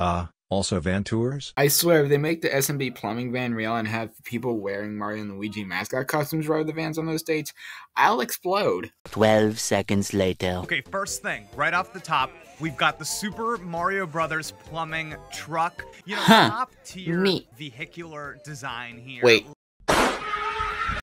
Uh, also van tours? I swear, if they make the SMB plumbing van real and have people wearing Mario and Luigi mascot costumes ride the vans on those dates, I'll explode. 12 seconds later. Okay, first thing, right off the top, we've got the Super Mario Brothers plumbing truck. You know, Huh. top tier Neat. vehicular design here. Wait,